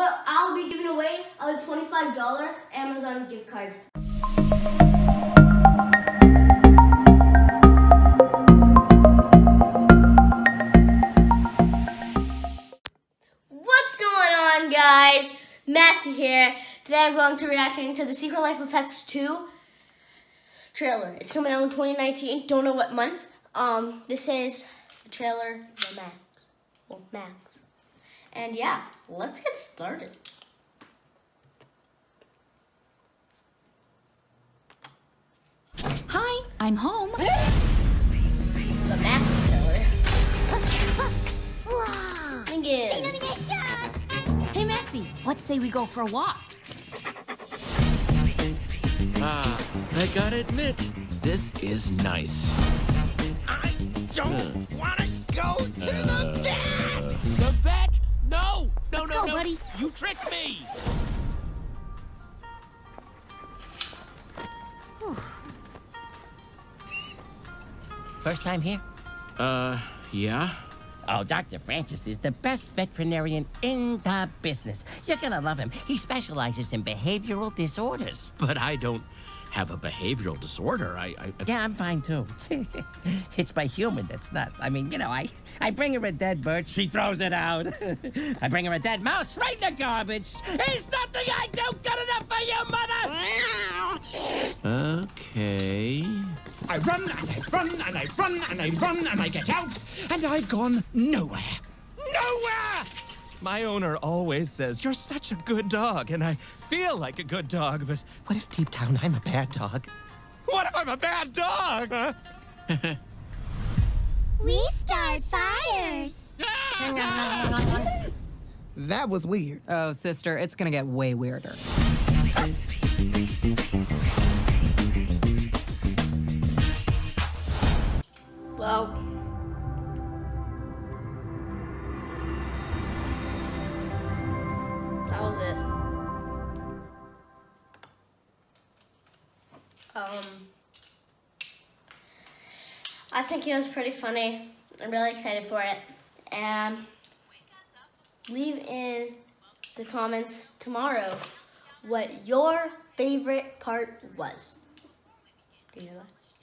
what I'll be giving away a $25 Amazon gift card. What's going on, guys? Matthew here. Today I'm going to reacting to the Secret Life of Pets 2 trailer. It's coming out in 2019. Don't know what month. Um, this is the trailer, the Max. Well, Max. And yeah, let's get started. Hi, I'm home. The Max trailer. Begin. Hey, Maxie, what say we go for a walk? Ah, I gotta admit, this is nice. I don't want to go No, Let's no, go, no! buddy. You tricked me! First time here? Uh, yeah? Oh, Dr. Francis is the best veterinarian in the business. You're gonna love him. He specializes in behavioral disorders. But I don't have a behavioral disorder. I, I Yeah, I'm fine too. it's my human that's nuts. I mean, you know, I, I bring her a dead bird, she throws it out. I bring her a dead mouse, right in the garbage. There's nothing I do good enough for you, run and I run and I run and I run and I get out, and I've gone nowhere. Nowhere! My owner always says, You're such a good dog, and I feel like a good dog, but what if deep down I'm a bad dog? What if I'm a bad dog? Huh? We start fires. That was weird. Oh, sister, it's gonna get way weirder. Well. That was it. Um, I think it was pretty funny. I'm really excited for it. And leave in the comments tomorrow what your favorite part was. Do you know that?